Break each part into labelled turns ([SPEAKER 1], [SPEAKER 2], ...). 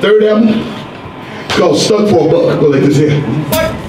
[SPEAKER 1] Third album, called Stuck for a Buck. Go like this here.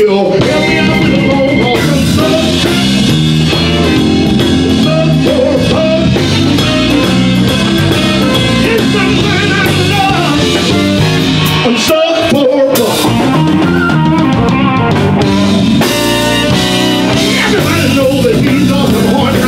[SPEAKER 1] Help me out with a for It's I love. I'm Sub for Everybody knows that he's on the horn.